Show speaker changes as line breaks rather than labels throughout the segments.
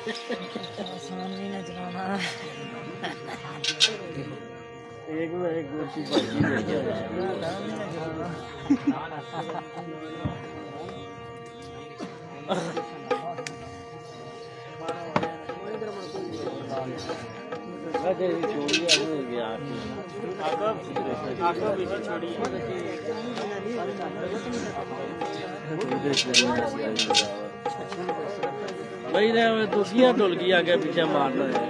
سامنے نظر آنا ایک ایک بھائی نے دوسریاں ڈول کی آگے پیچھے
مار رہے ہیں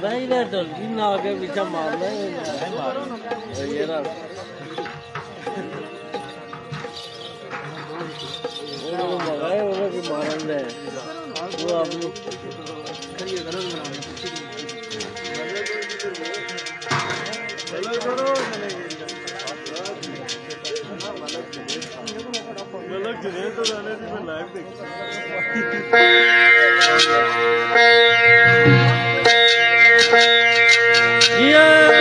بھائی نے ڈول کی نہ آگے پیچھے
مار رہے ہیں یہ رہا وہ وہ جنہیں تو دانے سے میں لائف دیکھتا ہوں یہ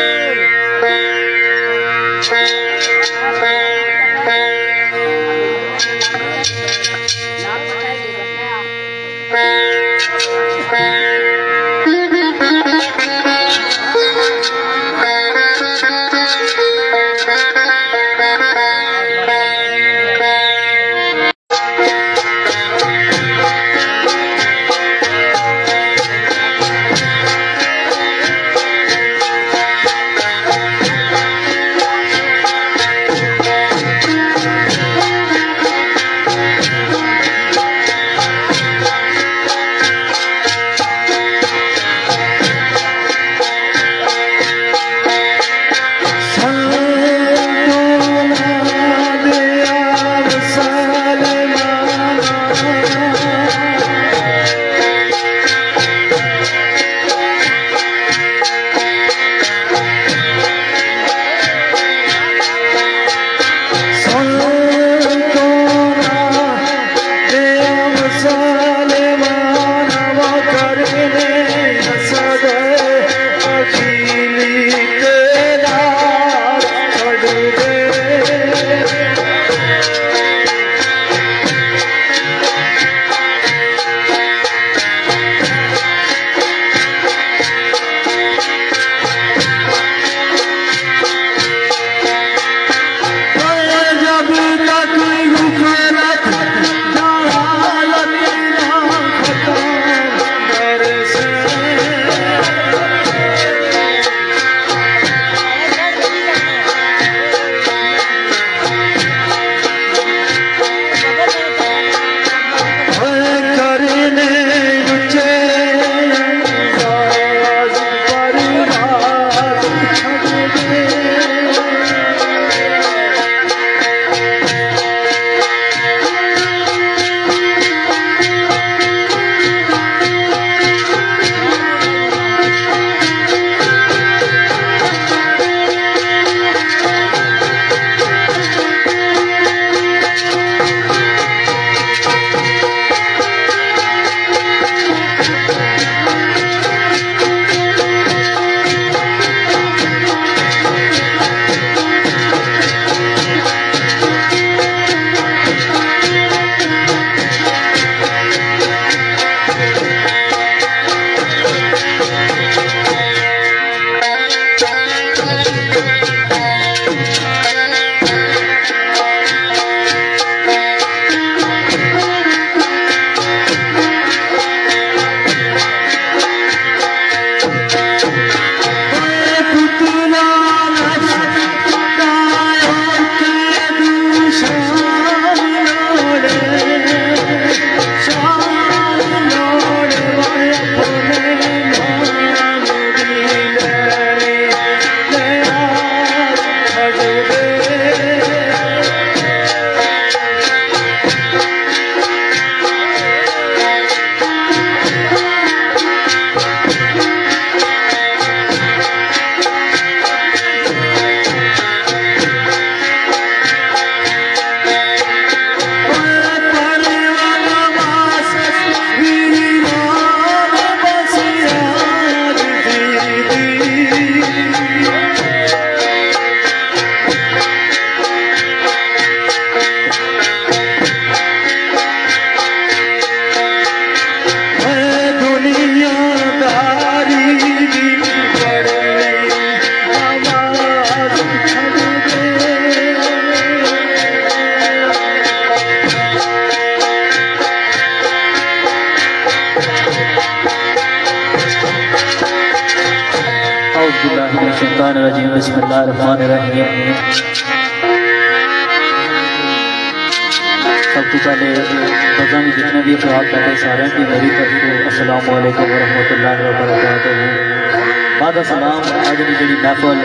السلام علیکم ورحمۃ اللہ وبرکاتہ۔ بعد السلام، آج کی جڑی محفل،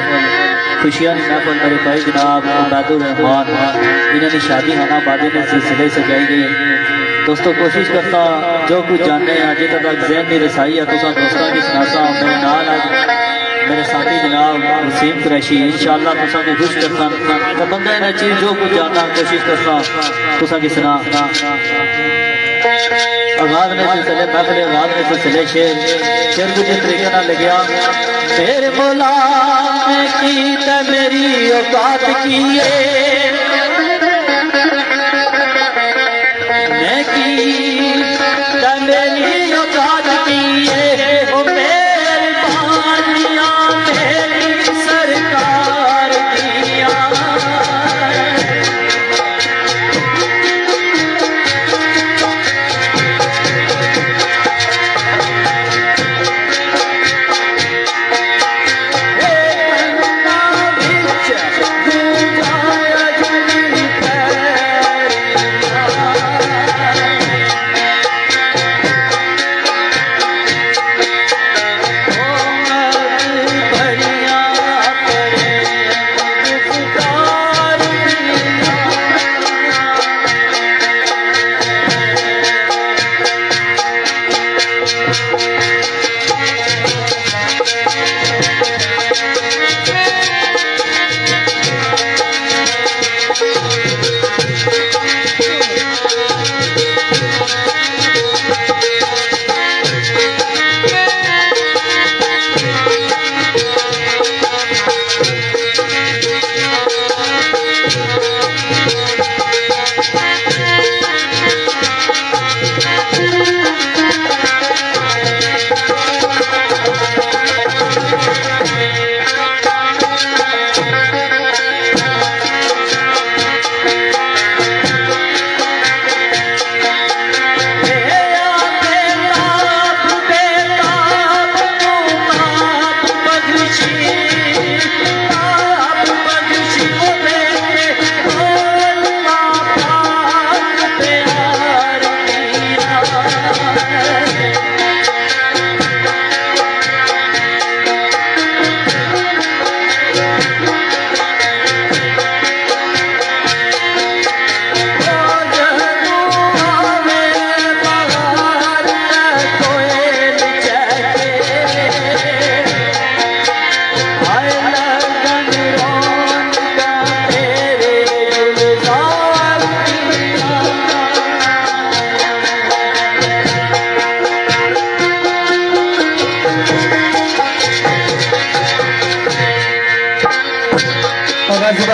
خوشیاں محفل میرے بھائی جناب عبید الرحمان انہوں نے شادی ہونا بعد میں سلسلے سجائی گئی۔ دوستو، کوشش کرتا جو کچھ جاننے ہیں جتنا تک ذہن کی رسائی ہے۔ تو سا دوستوں کی سناسا میرے نال آج میرے ساتھی جناب وسیم قریشی، انشاءاللہ تساں کو خوش کرتا۔ تو بندہ ہے چیز جو کچھ جاننا کوشش کرتا۔ تساں کی سنا آغاز میں سلسلے محفل آغاز میں سلسلے شیر شیر کو جس طریقے نہ لگیا میرے مولا میں کی تے میری اوقات کیے میں کی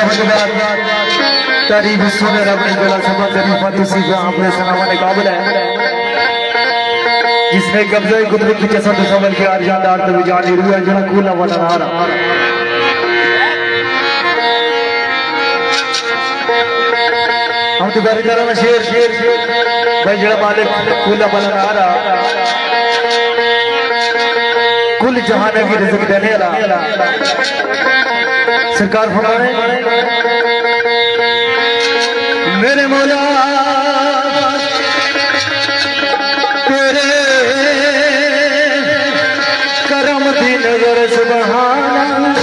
اکبر
تعریف سنے رب نے بلا سبا تعریفہ تسی کا اپنے سلامہ قابل ہے جس نے قبضہ قدرت کی جسد سمل کے آرجان دار تو جانی روح ہے جنہ کولا والا نارا ہم تو باری طرح میں شیر شیر بھائی جڑا مالک کولا والا نارا کل جہانے کی رزق دینے والا سرکار فرمائے میرے مولا تیرے کرم دی نظر سبحان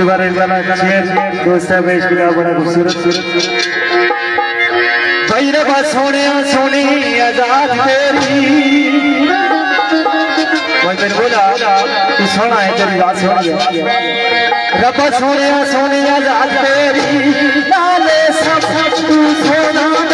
دوبارہ ایک بار شیر دوست ہے پیش کیا بڑا خوبصورت بھائی ربا سونے سونی آزاد تیری بھائی میں بولا تو سونا ہے تیری بات سونی ہے ربا سونے سونی آزاد تیری سب تو سونا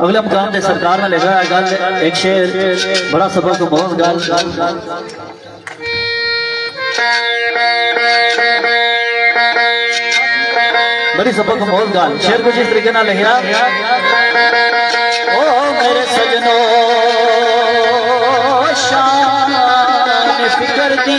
اگلا مقام دے سرکار نے لگا ہے گل، ایک شعر، بڑا سبق موز گال بڑی سبق موز گال شعر کچھ اس طریقے نہ لکھیا۔ او میرے سجنو شان فکر دی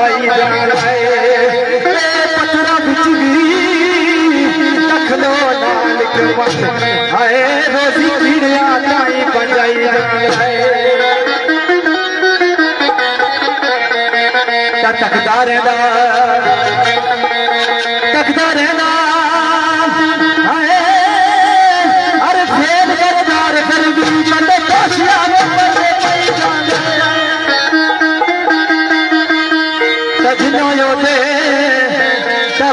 کرم کمائی جان رہے پتھرا بچ بھی رکھ لو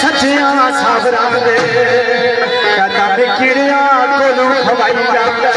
ਸੱਚਿਆ ਸਭ ਰੰਗ ਦੇ ਕਦਾ ਬਿਖਰਿਆ ਕੋਲੋਂ ਖਵਾਈ ਜਾਂਦਾ।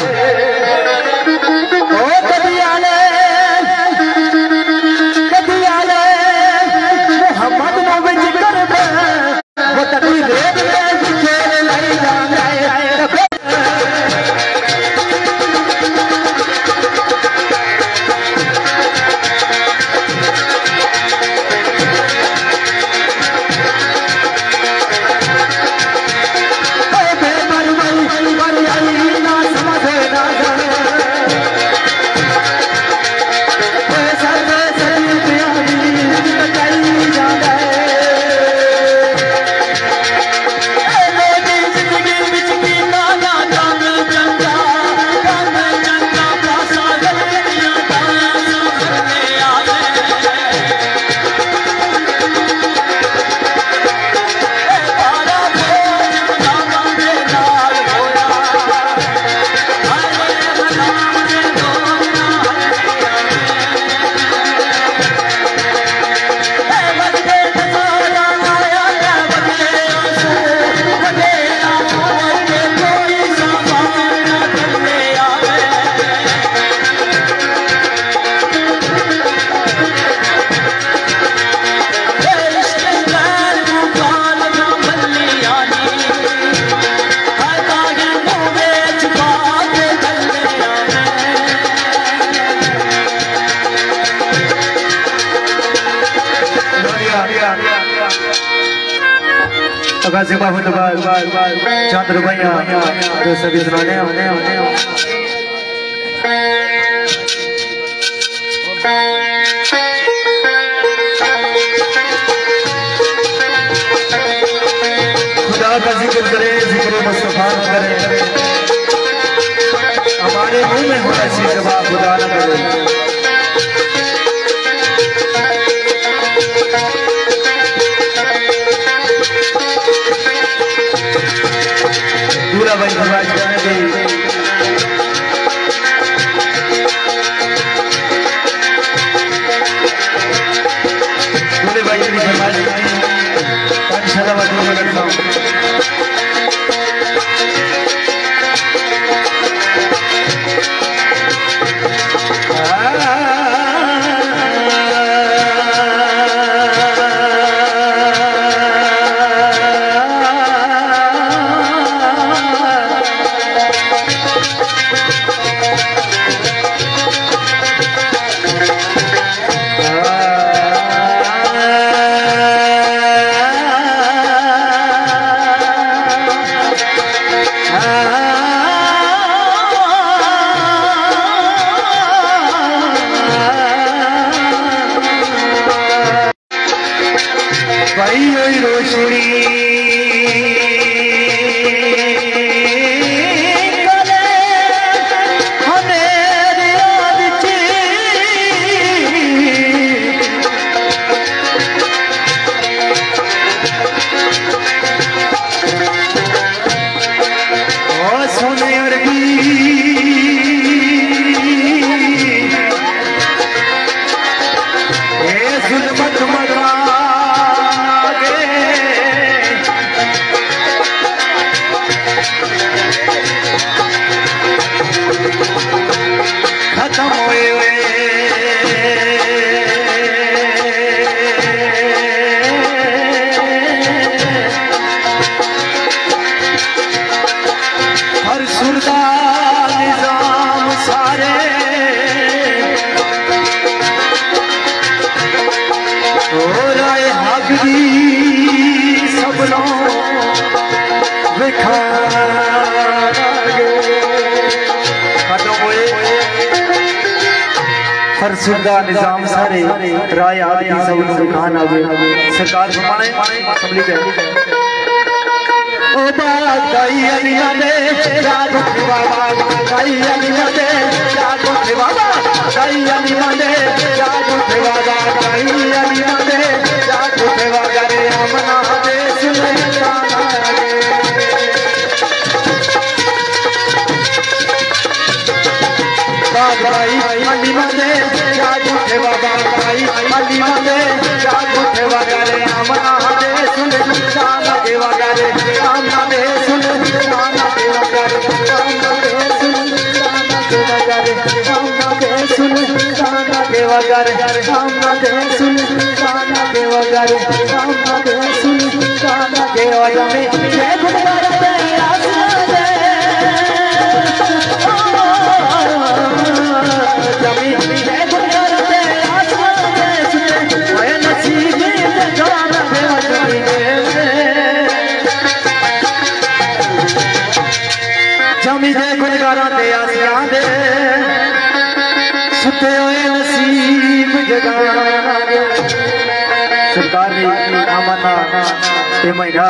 یہ مہینہ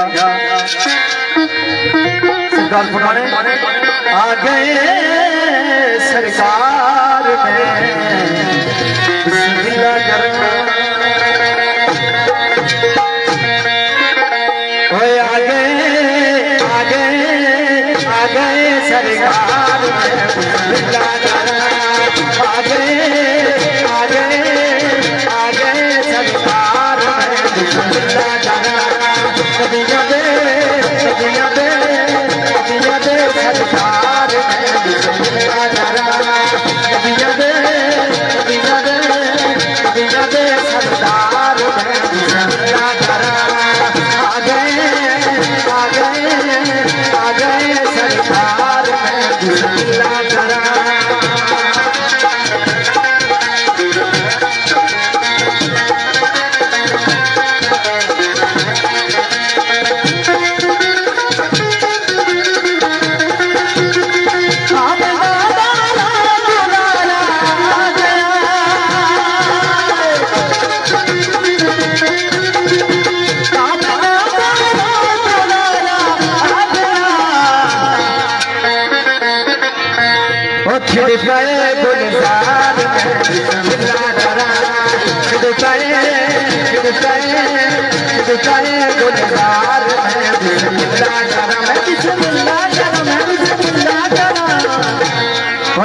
آ گئے سرکار میں۔ بسم اللہ۔ کرنا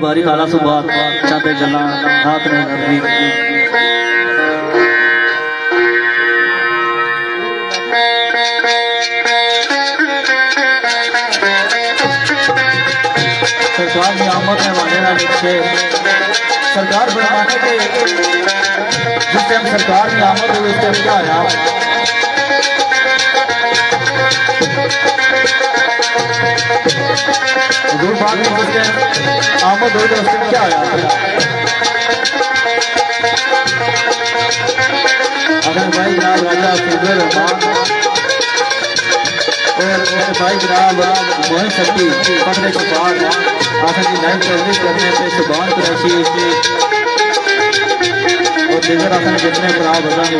باری خالہ سبات چاہتے جنا ہاتھ میں
محمد مہمان علی شیر سرکار بنوانے کے جس ٹائم سرکار میں آمد ہوئے اس ٹائم کیا آیا حضور پاک میں جس ٹائم آمد ہوئے اس ٹائم کیا آیا اگر بھائی جناب راجہ رحمان بھائی جناب موہن سکی آخر کی جتنے پراؤ بھگان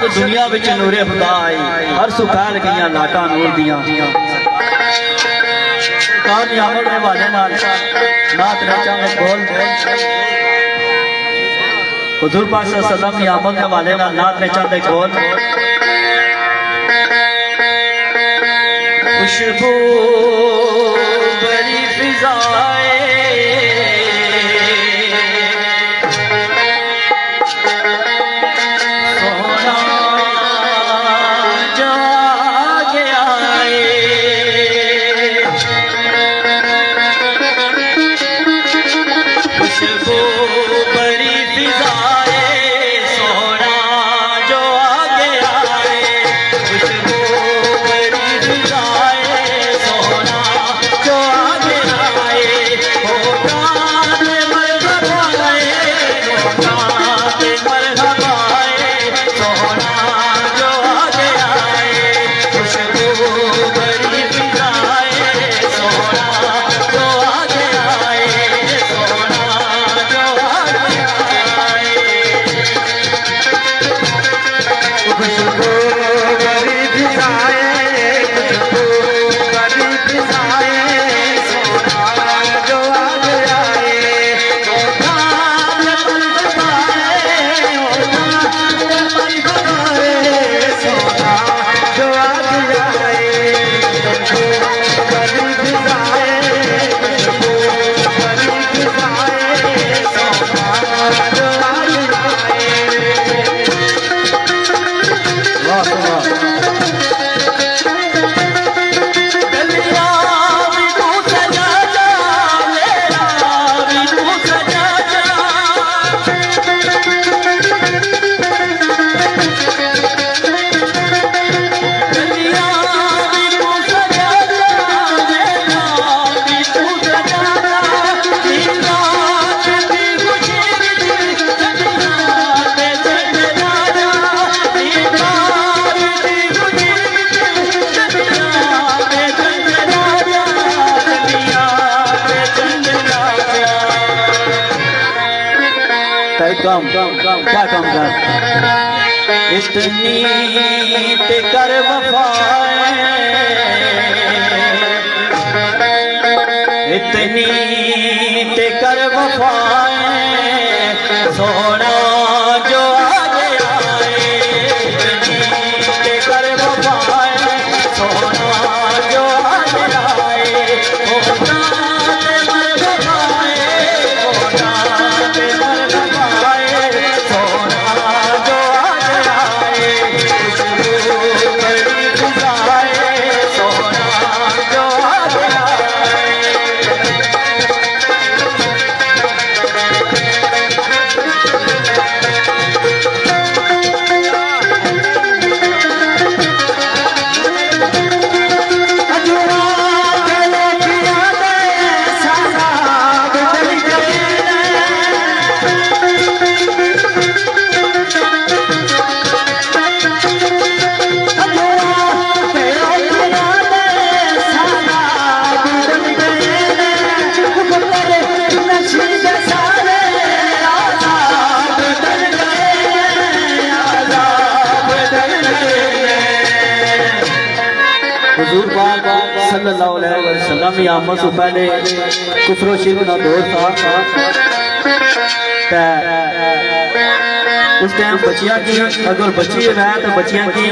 جد دنیا بچ نور خدا آئی، ہر سو پھیل گئیاں لاٹا نور دیا کار یامل دے والے نال نات رچاں بول حضور پاک صلی اللہ علیہ وسلم یامل دے والے نال نات رچاں دے بول خوشبو اپنی پہ کر وفا میں آمد سے پہلے کفر و شرک نہ دور تھا۔ اس ٹائم بچیاں کی، اگر بچی رہے تو بچیاں کی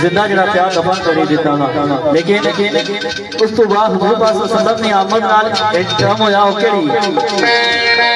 زندہ جڑا پیار دفن کری دیتا نا لیکن اس تو بعد حضور پاس صلی اللہ علیہ وسلم نے آمد نال ایک ٹرم ہویا ہو
کے لیے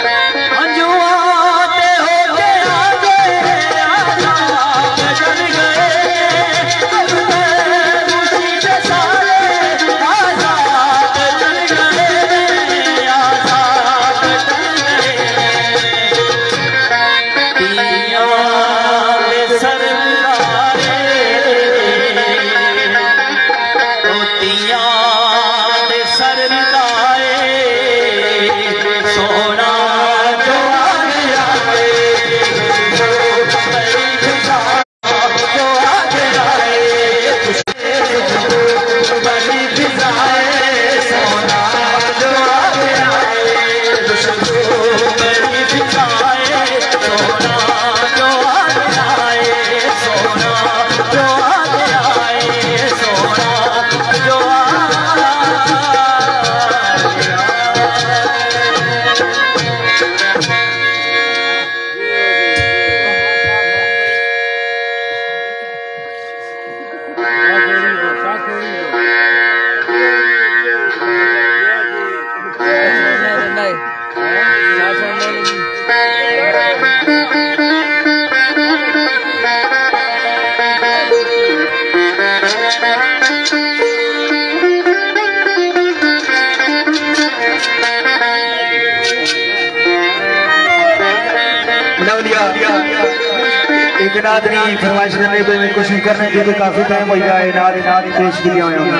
نہیں فرمائش کرنے پہ میں کوشش کرنے جو کہ کافی ٹائم ہو جائے ناد ناد پیش کی آیا ہوں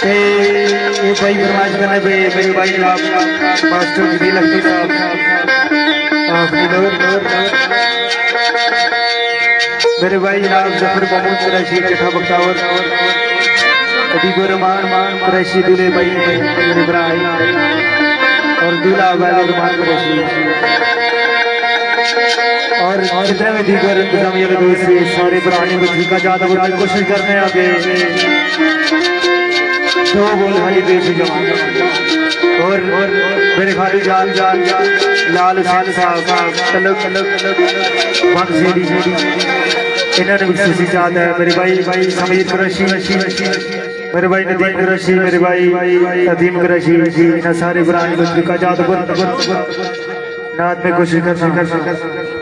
تے یہ بھائی فرمائش کرنے پہ میرے بھائی جناب ماسٹر جدی لگتی صاحب اپنی دور دور میرے بھائی جناب ظفر محمود قریشی چٹھا بختاور۔ ابھی گرمان مان قریشی دلے بھائی، میرے برائی اور دلہ عبید رحمان قریشی۔ اور جتنے میں دیگر انتظامیہ کے دوسری سارے پرانے بچی کا جادہ بڑھائی کوشش کرنے آگے۔ دو بول حالی پیش جمع اور میرے خالی جال جال لال حسین صاحب تلق تلق تلق انہوں نے بھی سوسی چاہتا ہے، میرے بھائی بھائی سمیر قرشی میرے بھائی ندیم قرشی میرے بھائی عظیم قرشی انہوں سارے پرانے بچی کا جادہ بڑھائی نات میں کوشش کر سکر سکر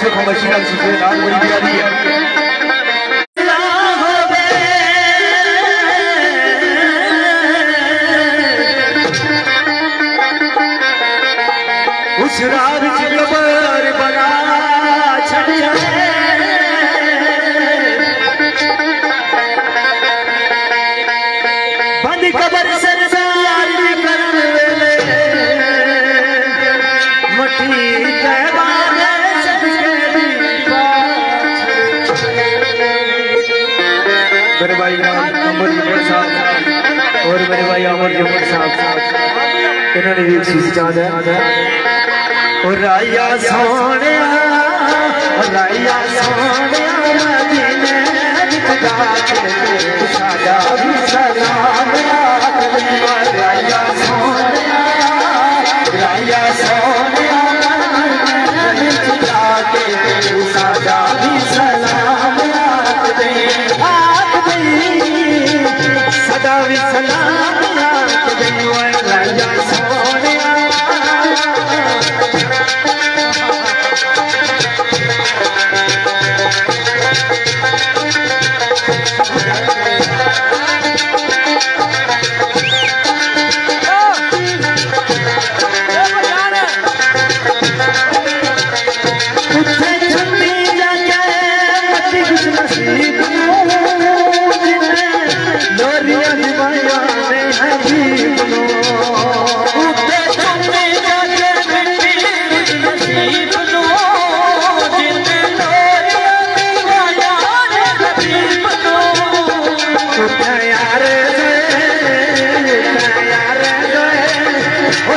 سارے میں کچھ کو مشین اب سکے نال بڑی پیاری ہے ایک چیز چاہتا ہے اور سونے رائیا سونے مدینے جا کے سادہ سلام رائیا سونے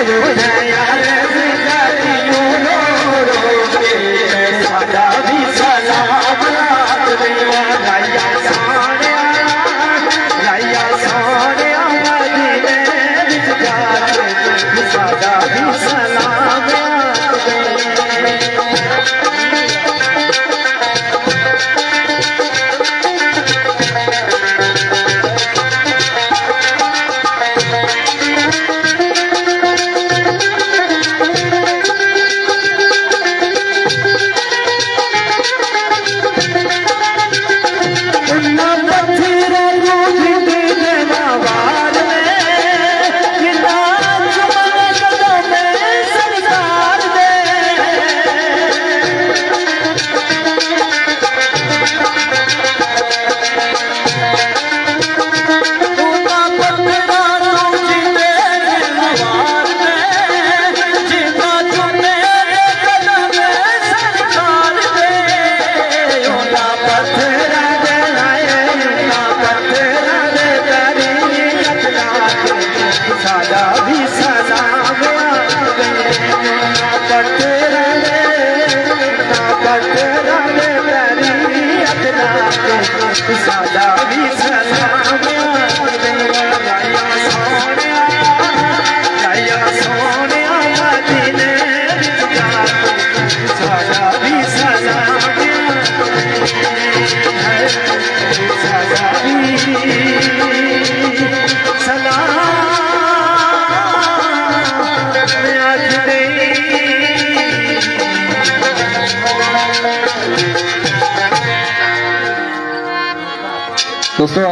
ಗುರುನಾಯ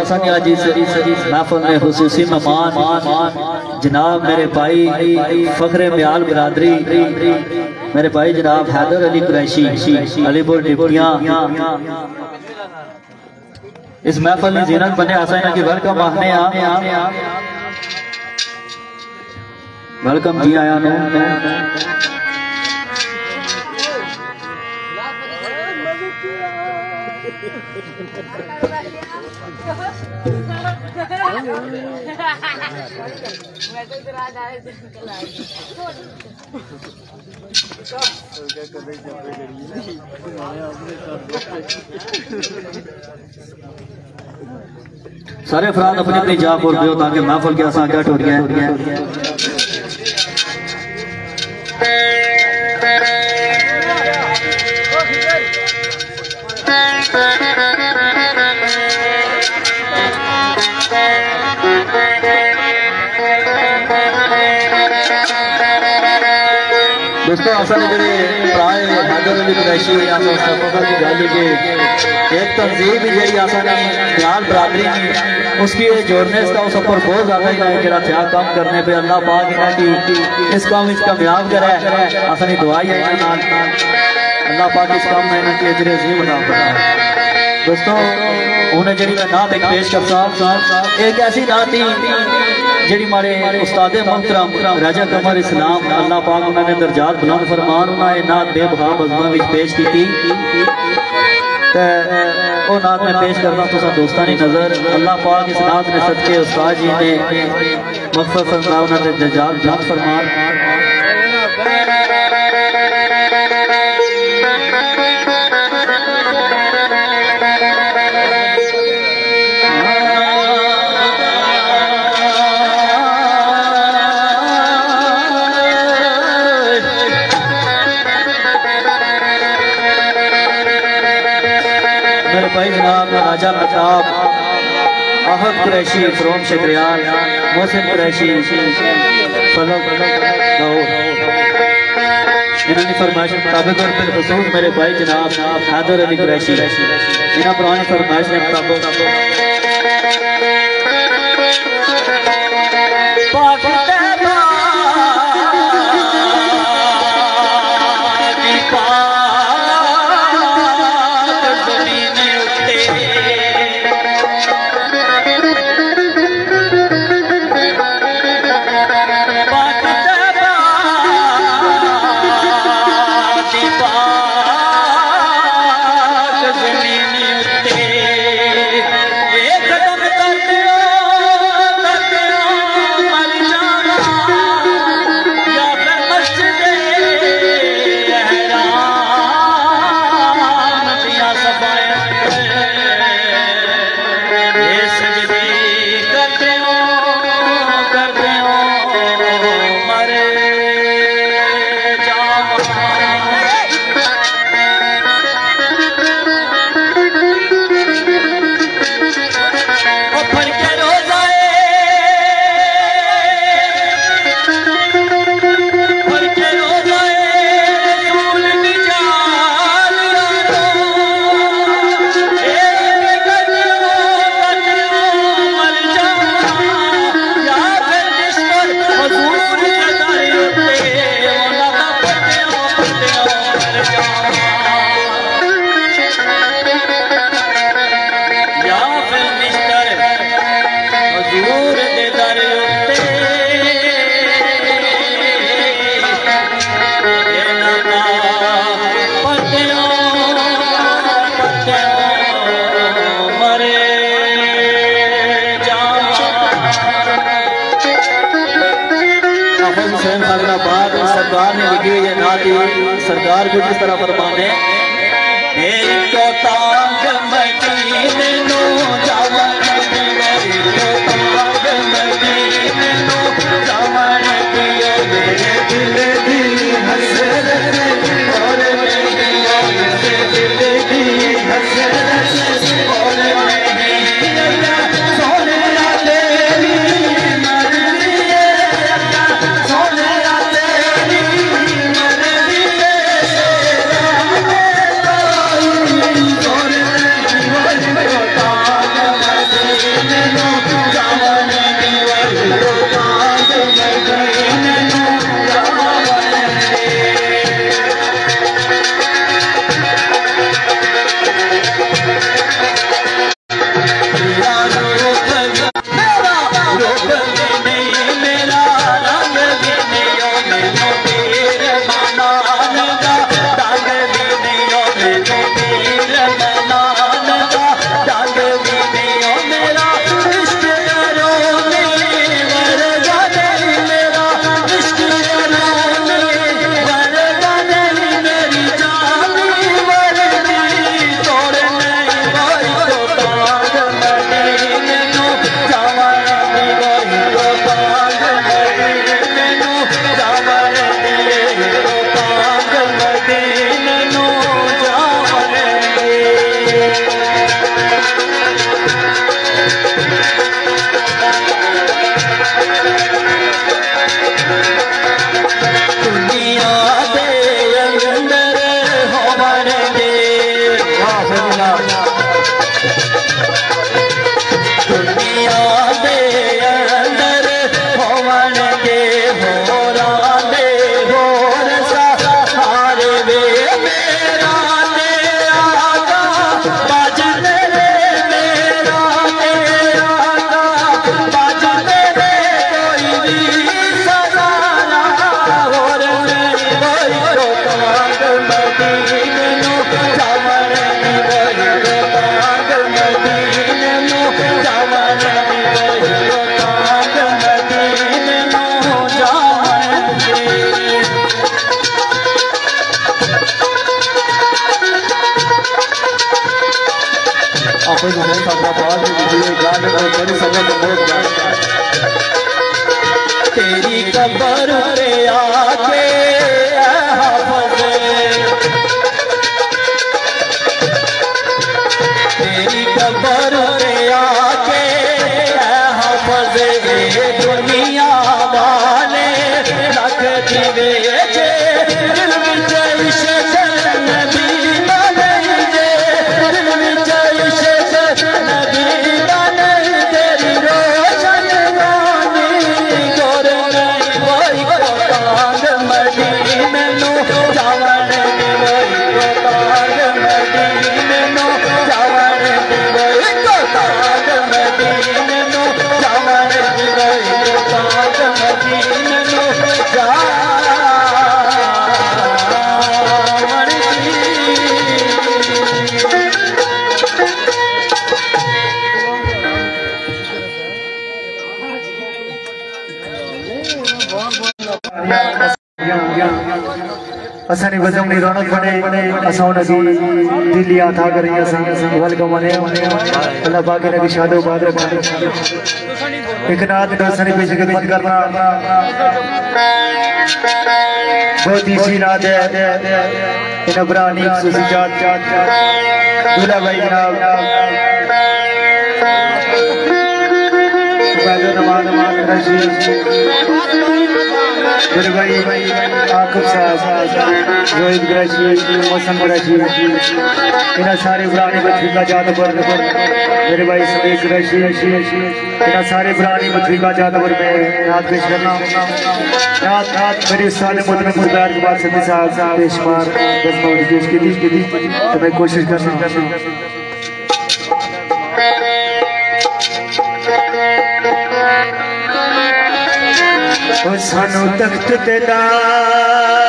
دوستو آسانی آج جی اس محفل میں خصوصی مہمان، جناب میرے بھائی فخر میال برادری، میرے بھائی جناب حیدر علی قریشی، علی پور ڈپٹیاں۔ اس محفل میں زینت بنے آسانی جی، کی ویلکم آنے آ۔ ویلکم جی آیا نو۔ سارے افراد اپنے اپنی جا بول دیو تاکہ محفل کے آسان کیا ٹوٹ گیا دوستو اصل جڑے پرائے حیدر علی قریشی ہوئی آسان اس فخر کی گالی کے ایک تنظیم جڑی آسان بیان برادری کی اس کی جوڑنے اس کا اس پر بہت زیادہ ہی ہے جڑا تھیا کام کرنے پہ اللہ پاک انہاں کی اس کام اس کا میاب کرے آسانی دعائی ہے اللہ پاک اس کام میں انہاں کی اجر عظیم عطا فرمائے دوستو، انہیں جڑی میں نام ایک پیش کرتا ایک ایسی نام تھی جڑی مارے استاد محترم راجہ قمر اسلام اللہ پاک انہوں نے درجات بلند فرمان انہوں نے نات بے بہا بزمہ وچ پیش کی تھی او نات میں پیش کرنا تو سا دوستانی نظر، اللہ پاک اس نات نے صدقے استاد جی نے مغفر فرما انہوں نے درجات بلند فرمان۔ خواجہ راجہ مطاب احد قریشی فروم شکریال محسن قریشی فلک لاہور انہوں نے فرمائش مطابق اور پھر خصوص میرے بھائی جناب حیدر علی قریشی۔ انہوں پرانی فرمائش نے مطابق سرکار سرکار کو کس طرح فرمانے
and اسانی وزم رونق بنے اساں نبی دلی عطا کریں اساں ویلکم علیہ اللہ پاک نے شاد و باد رکھے ایک نات کا پیش خدمت کرنا بہت ہی سی نات ہے ان ابرانی سوسی جات دولا بھائی جناب نماز نماز رشید میرے بھائی صاحب گریجویٹ گریجویٹ انہیں
سارے برانی مچھلی کا میرے بھائی گریجویٹ انہیں سارے برانی پیش کرنا
رات رات مردار کے بعد صاحب پیشمار دس کوشش او سانو تخت تے لا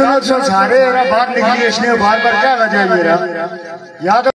سنو سنو سارے باہر نکلی اس نے باہر پر کیا وجہ میرا یاد تو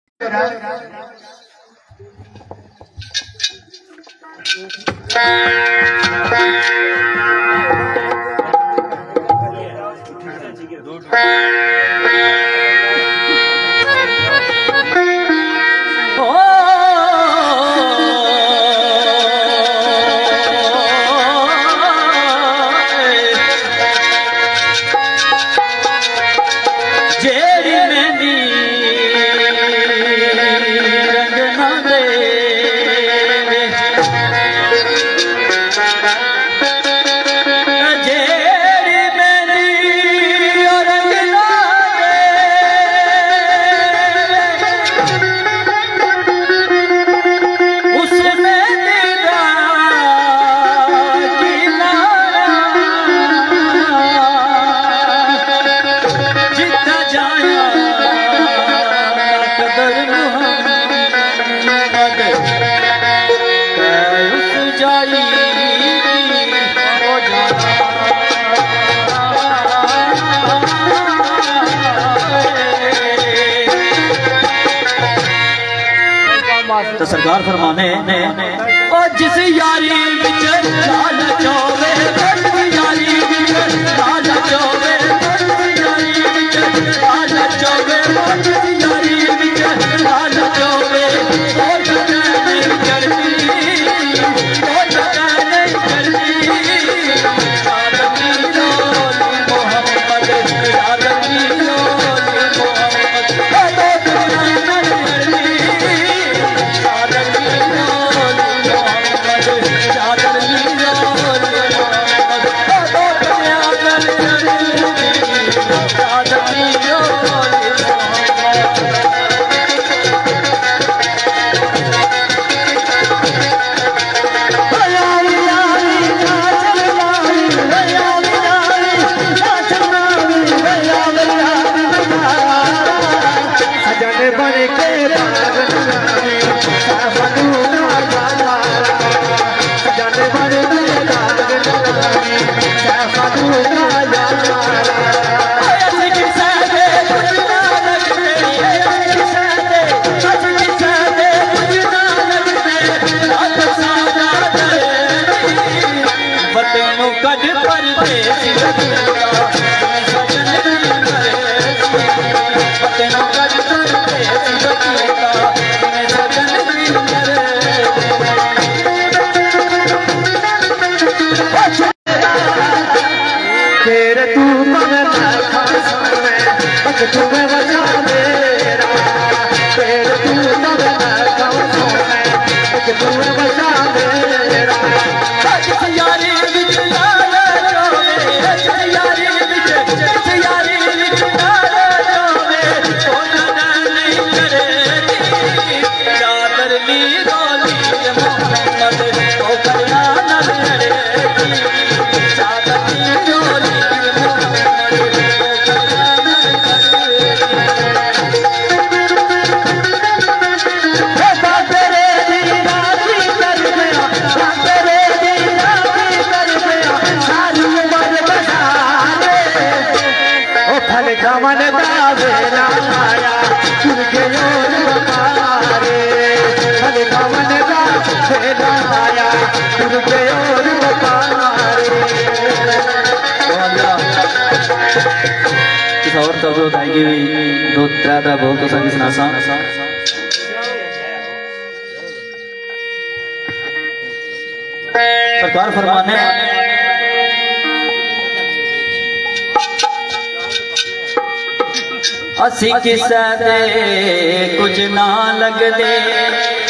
سکھ سدے کچھ نہ لگ دے۔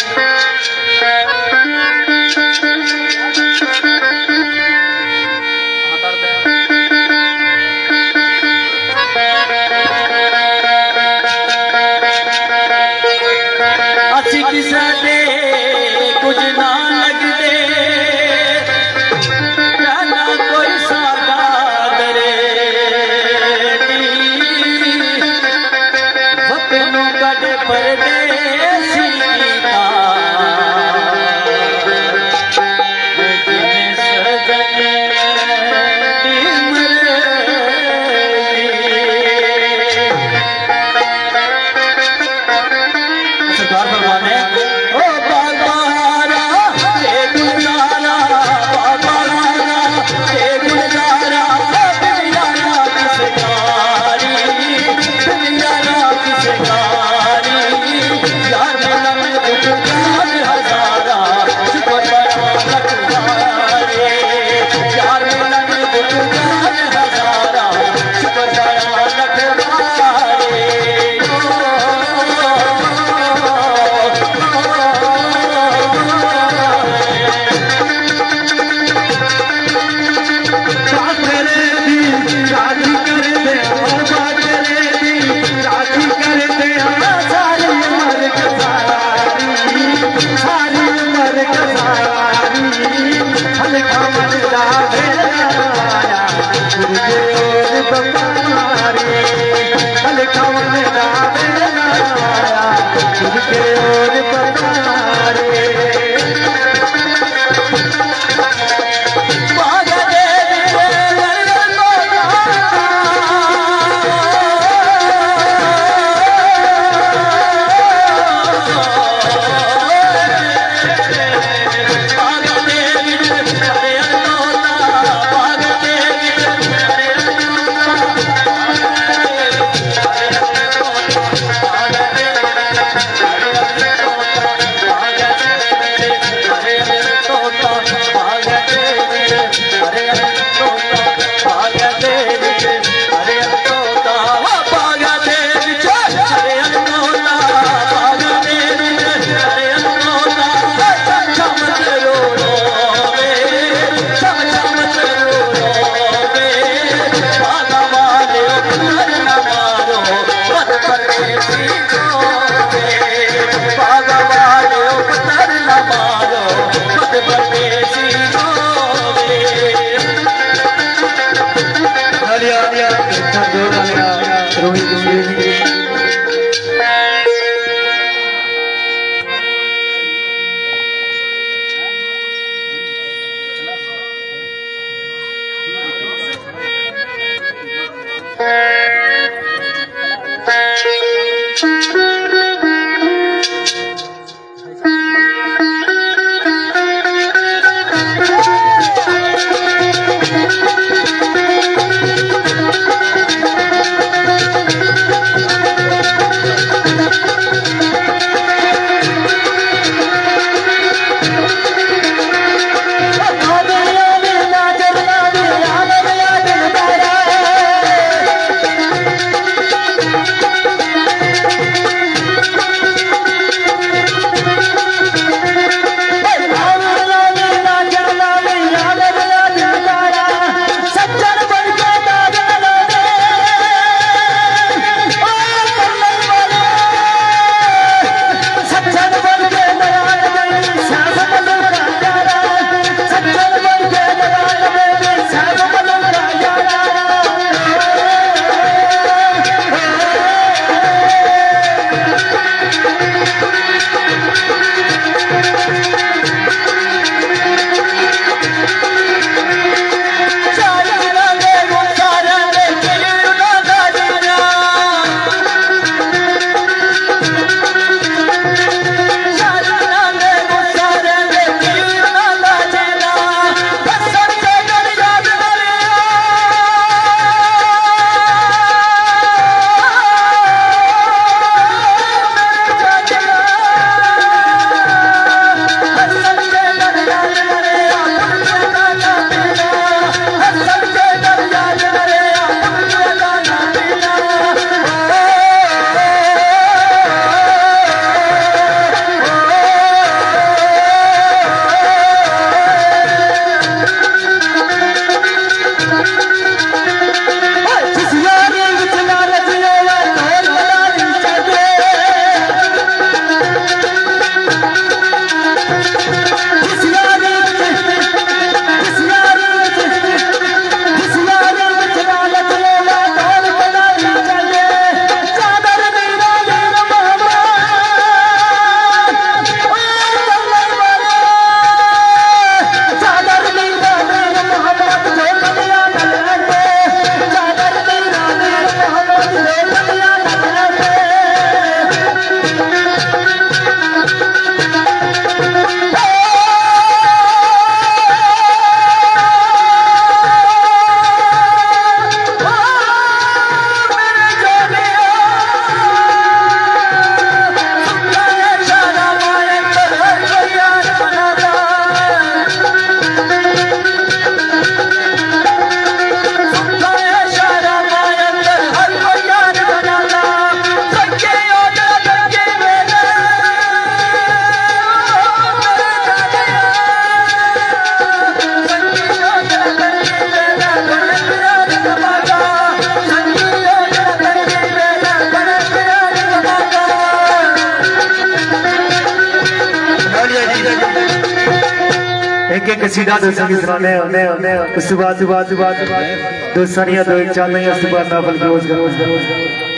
ایک ایک قصیدہ دوستوں کی سنانے ہیں صبح صبح صبح بعد بعد دو سنیاں دو ایک چاند نہیں اس کے بعد نافل روز کرو جتنے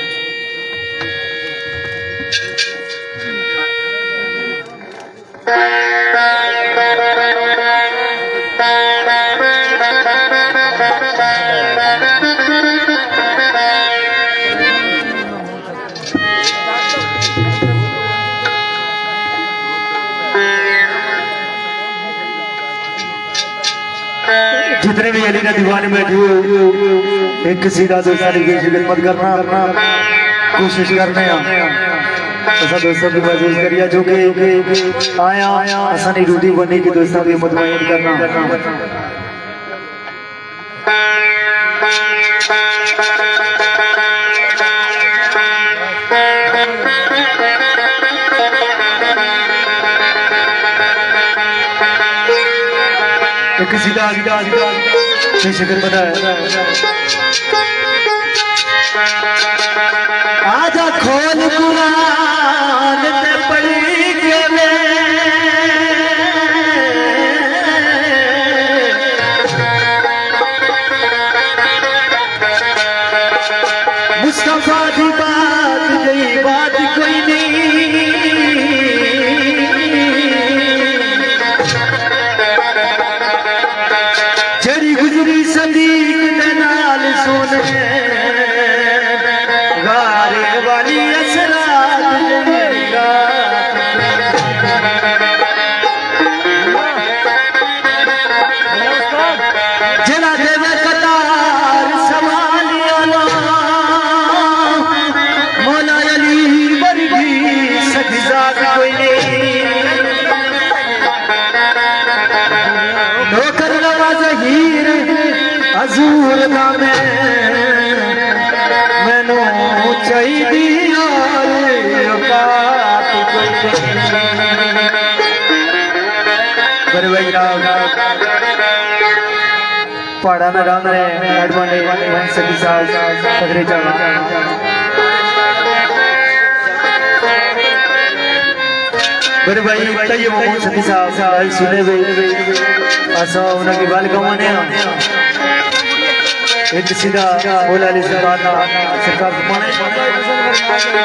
علی نے دیوانے بیٹھے ہوئے ایک قصیدہ دو ساری کی جی خدمت کرنا۔ کوشش کرنے ہیں ایسا دوستوں کی محسوس کریا جو کہ آیا۔ آسانی روٹی بنی کی دوستوں کی مطمئن کرنا۔ ایک سیدھا بے شکر بتا ہے آجا کھول قرآن پاڑا میں رام رہے ایڈوانے ون سکی سال تگرے چاہا میرے بھائی طیب محمود ستی صاحب سنے ہوئے۔ ایسا انہوں کی بال کمانے ہیں ایک سیدھا مولا علی زبانہ سرکار زبانے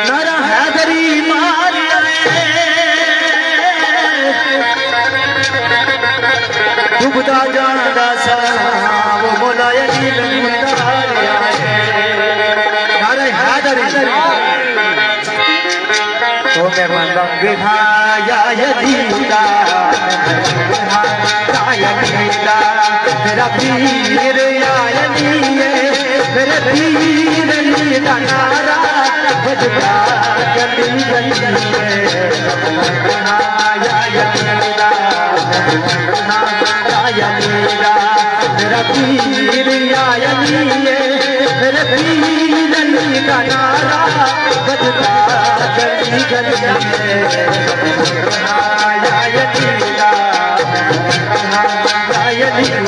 نارا حیدری ماری ڈوبتا جانا دا سا وہ بھایا میرا پیر پیر نارا جلی جلی میرا پیر یا یدیدہ میرے پیر یدیدہ نارا بجبا جلی جلی یا یدیدہ یا یدیدہ سن موج سے یدید سوچا دے بچ نکانا سن موج سے یدید سوچا دے بچ نکانا من کر من یدیدہ جو لینا ہے تمہارا لجی پال سارے جگدہ لجی پال سارے جگدہ اللہ جائے ولیے جائے لیلا جائے لیلا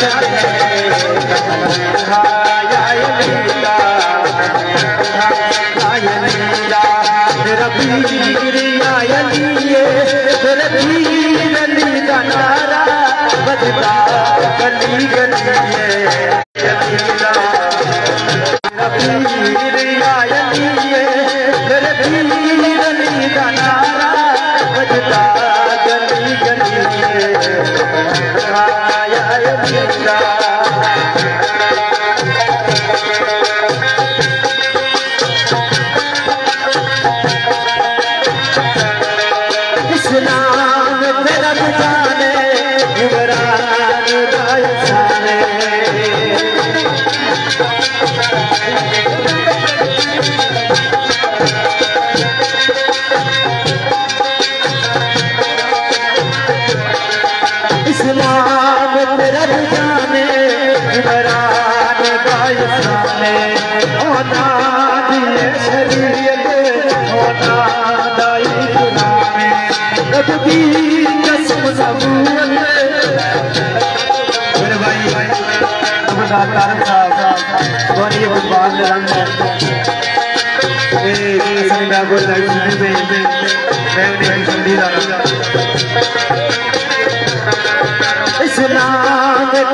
رو روایتی بل گانا بج بابا بلی گنجلی روی رایتی ری بلی گانا بد بابا گلی گلے Yeah. بولن جي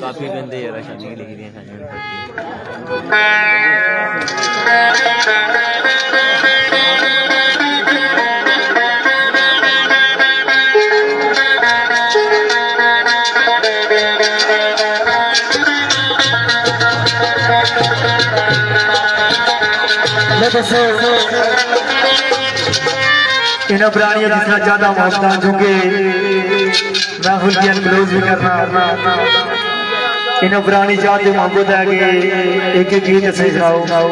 کافی گندے شادی لکھ رہی
ہیں ان جس طرح زیادہ محبت
رهل جي انوڌ به ڪرڻي چاهه جو ايڪ گيت گائو گائو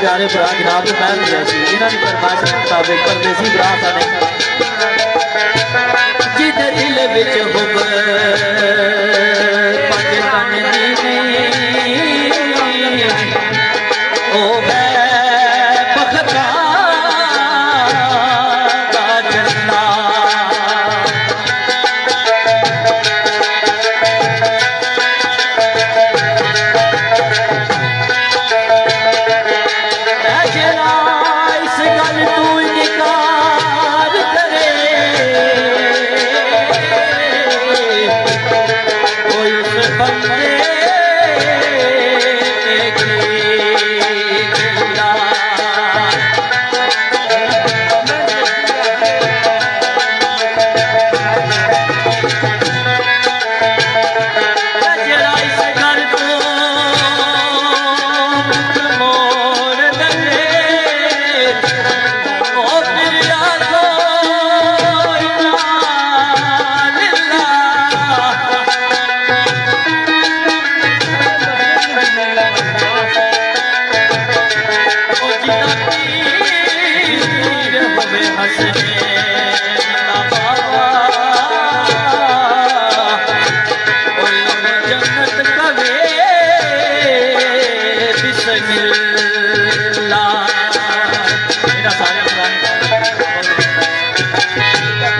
آسا نے بڑے پیارے برا جناب کو پہل دیا سی انہوں نے فرمائش کے مطابق پردیسی برا آسا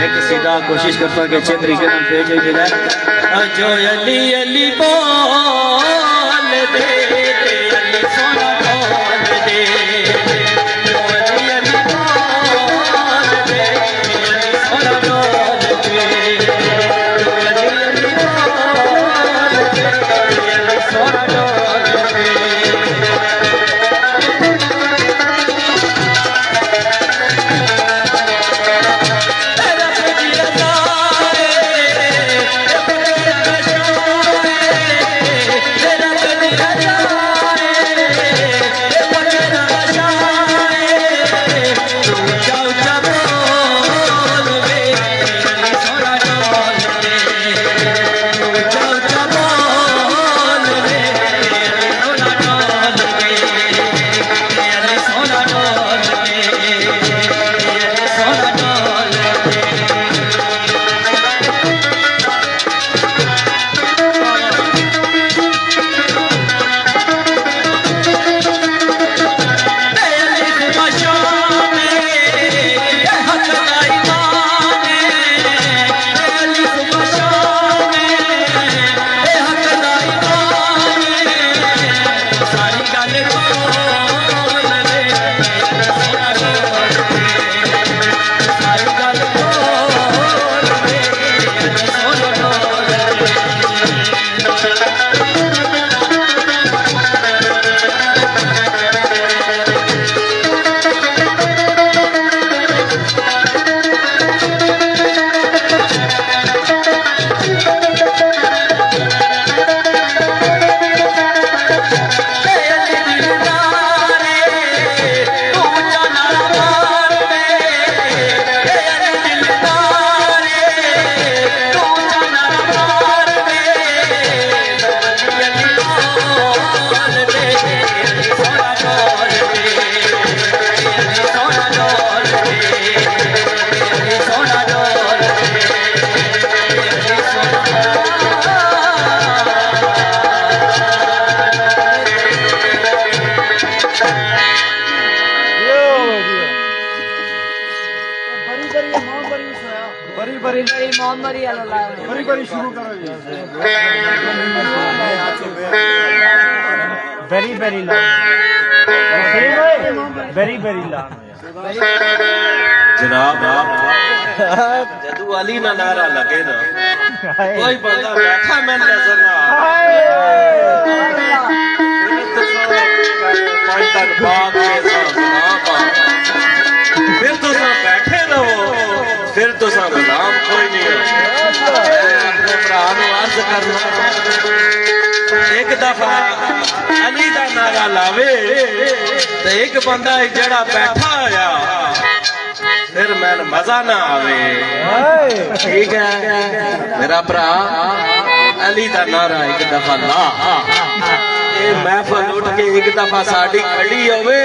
ایک سیدھا کوشش کرتا کہ اچھے طریقے سے پیج ہوئی جگہ جو علی علی بول دے۔
جدو علی نہ نعرہ لگے نا کوئی بندہ بیٹھا میں نظر نہ پھر تو سا بیٹھے رہو پھر تو سا غلام کوئی نہیں ہو اپنے پرانو عرض کرنا ایک دفعہ علی دا نعرہ لاوے تو ایک بندہ جڑا بیٹھا آیا پھر میں مزہ نہ آوے۔ ٹھیک ہے۔ میرا پرا علی دا نعرہ ایک دفعہ لا۔
محفل اٹھ کے ایک دفعہ ساڑی کھڑی ہوئے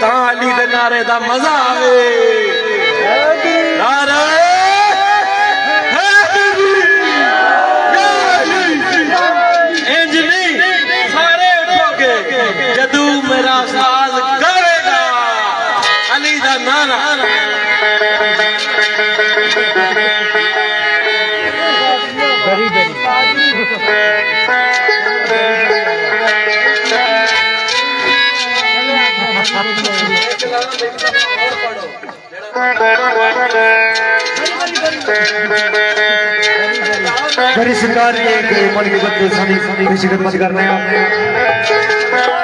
تاں علی دے نعرے دا مزہ آوے۔ سرکار یہ کہ ملک بدل سنی سنی کی خدمت کرنے آپ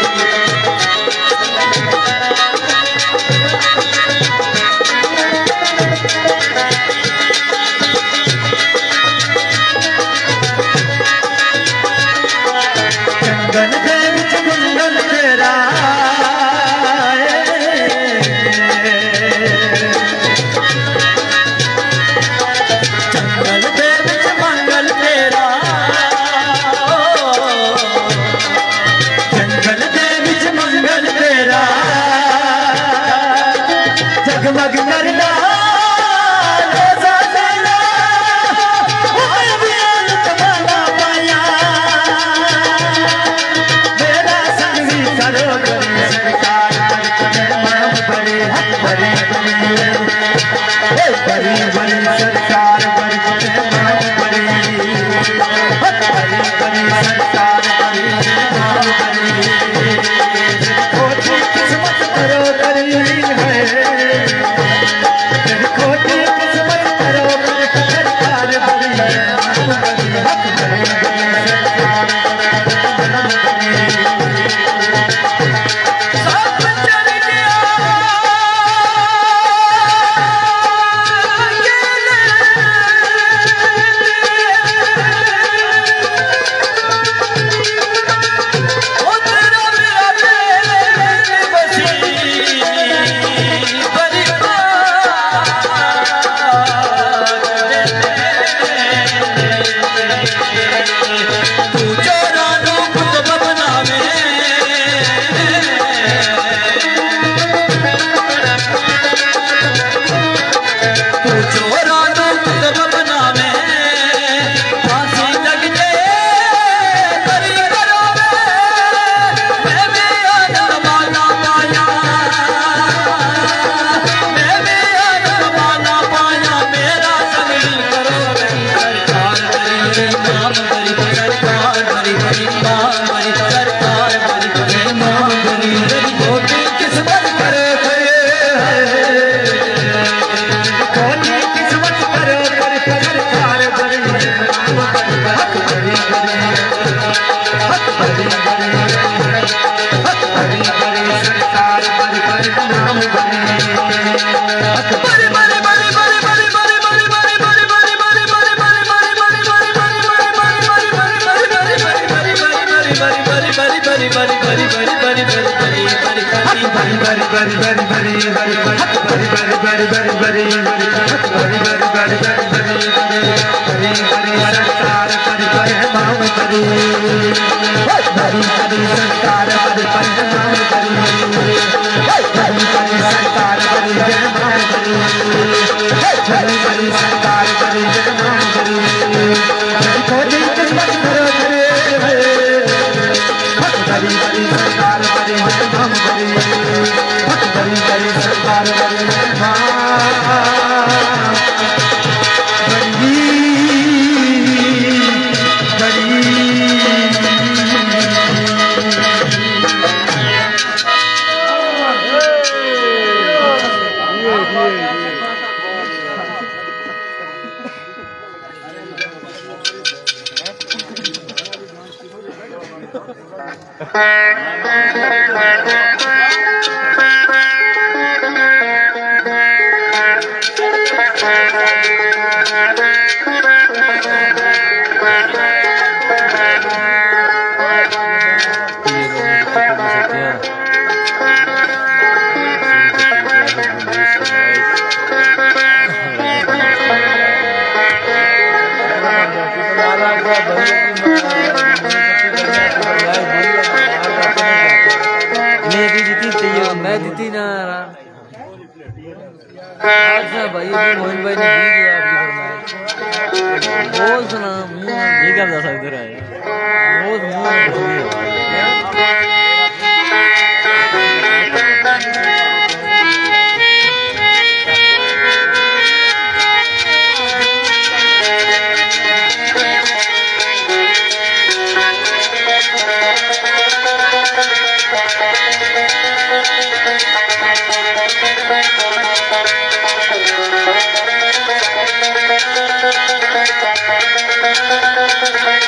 فرمائشی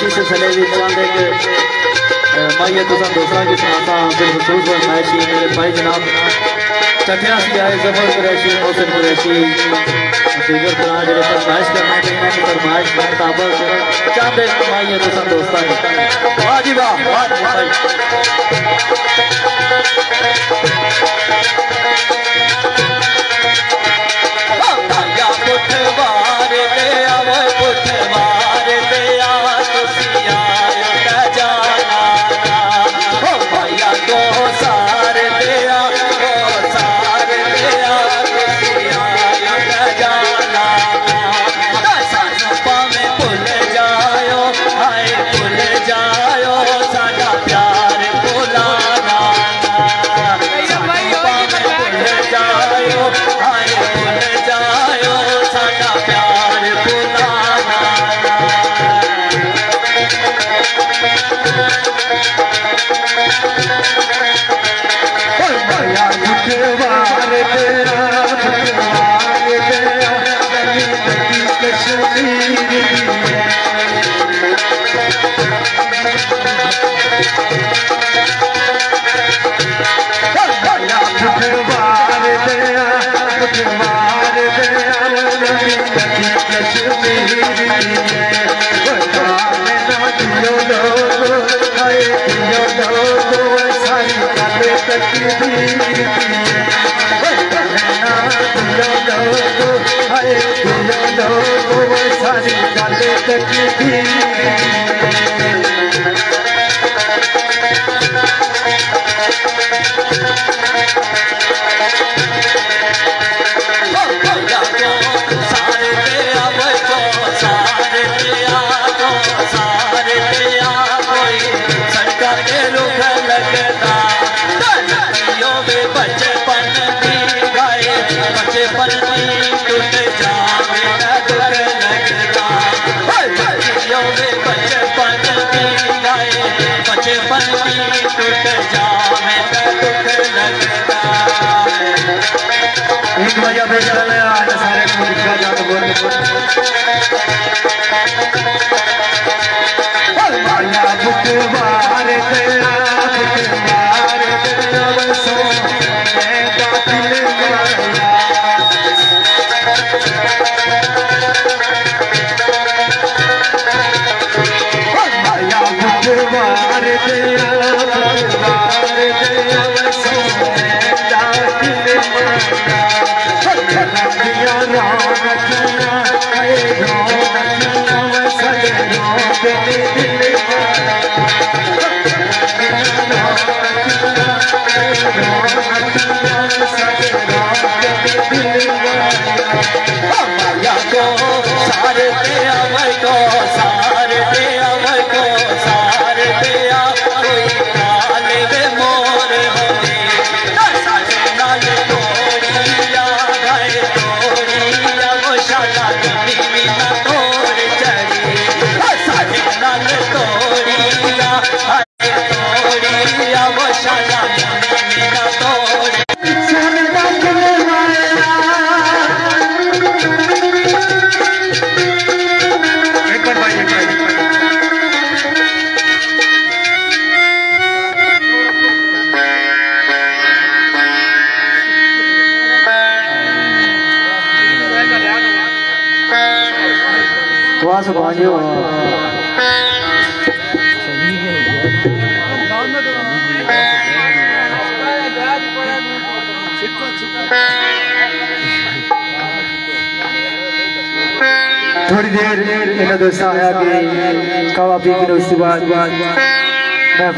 سے بھائی جناب چٹیا سے دیگر گناہ جڑے
فرمائش کرنا چاہیے کہ فرمائش
کے مطابق چند
اجتماعی ہے تساں دوستاں واہ جی واہ واہ جی بھائی Thank you. Yeah. پھلندو کو وساري گالے تکي
تي Oh, my God, what
do I do? Música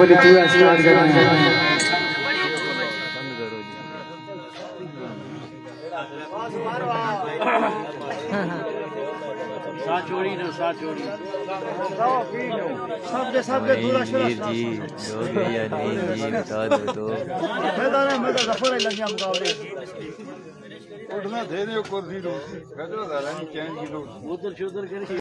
پہلے پورا اسٹارٹ کر رہے ہیں
ادھر شدر کر